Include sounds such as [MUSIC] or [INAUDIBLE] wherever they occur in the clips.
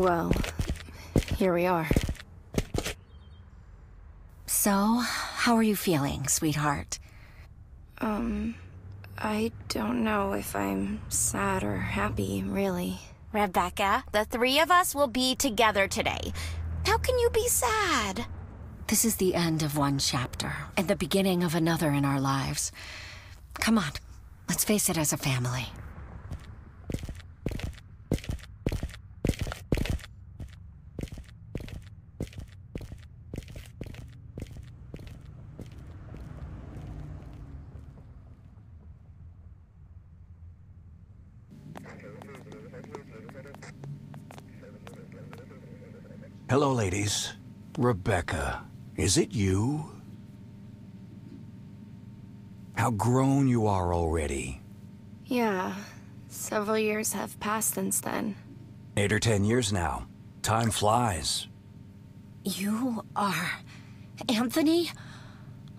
Well, here we are. So, how are you feeling, sweetheart? Um, I don't know if I'm sad or happy, really. Rebecca, the three of us will be together today. How can you be sad? This is the end of one chapter, and the beginning of another in our lives. Come on, let's face it as a family. Hello, ladies. Rebecca, is it you? How grown you are already. Yeah, several years have passed since then. Eight or ten years now. Time flies. You are... Anthony?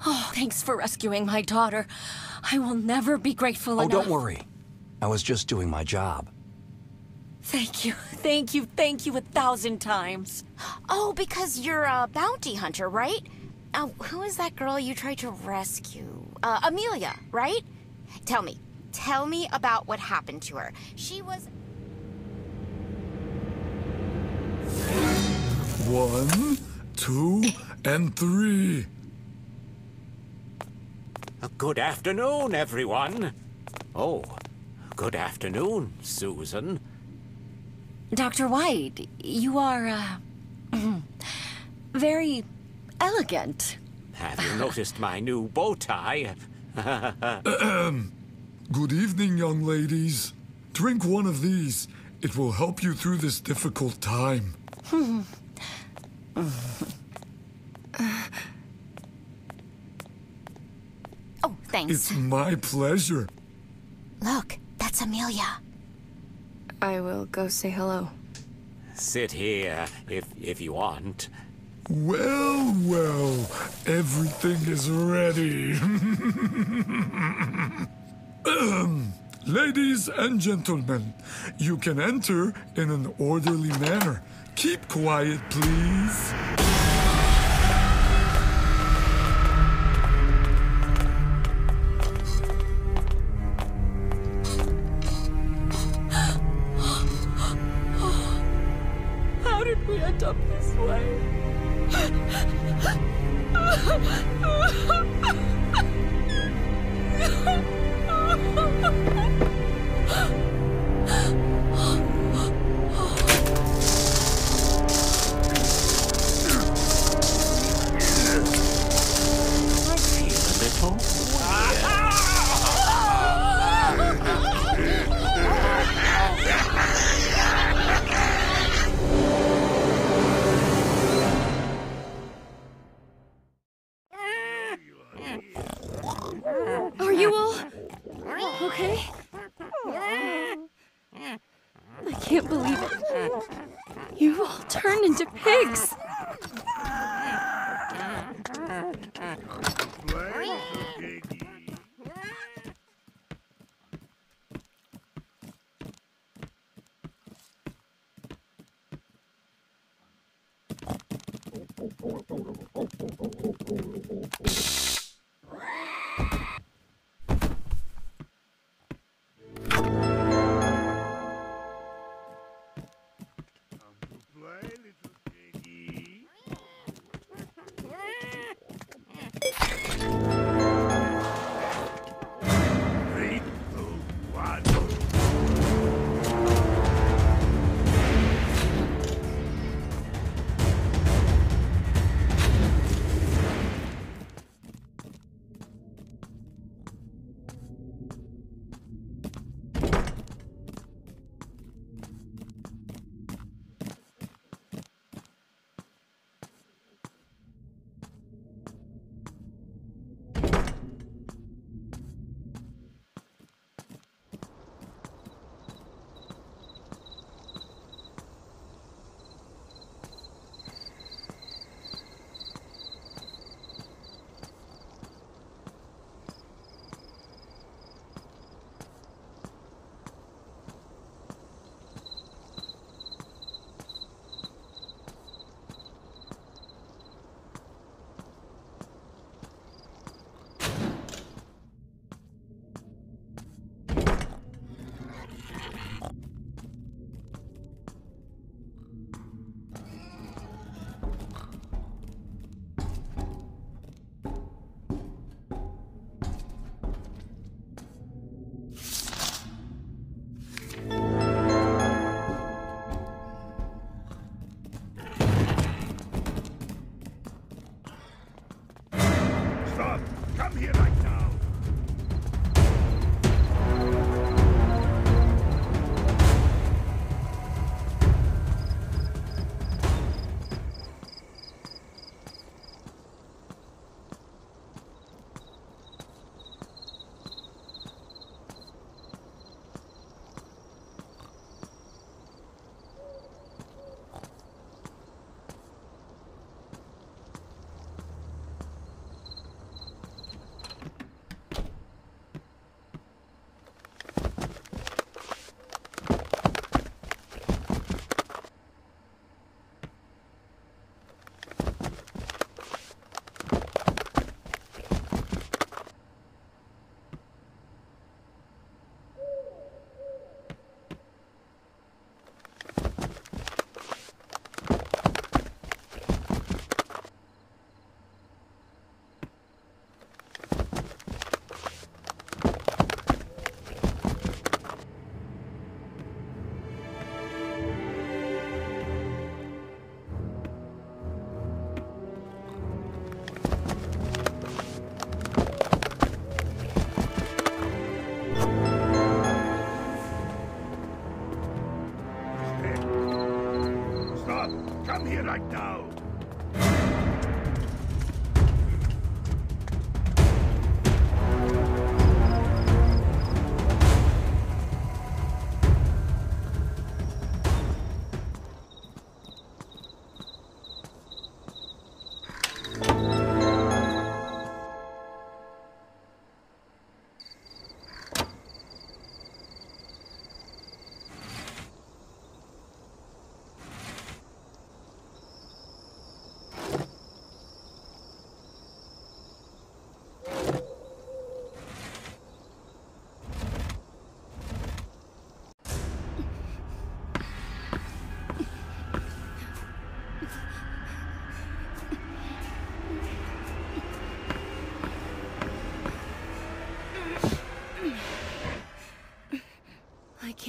Oh, thanks for rescuing my daughter. I will never be grateful Oh, enough. don't worry. I was just doing my job. Thank you, thank you, thank you a thousand times. Oh, because you're a bounty hunter, right? Uh, who is that girl you tried to rescue? Uh, Amelia, right? Tell me. Tell me about what happened to her. She was... One, two, and three. Good afternoon, everyone. Oh, good afternoon, Susan. Dr. White, you are, uh, very elegant. Have you noticed my new bow tie? [LAUGHS] Good evening, young ladies. Drink one of these. It will help you through this difficult time. [LAUGHS] Oh, thanks. It's my pleasure. Look, that's Amelia. I will go say hello. Sit here if if you want. Well, well, everything is ready. Ahem. Ladies and gentlemen, you can enter in an orderly manner. Keep quiet, please. End up this way? [LAUGHS] Thanks! Come here right now!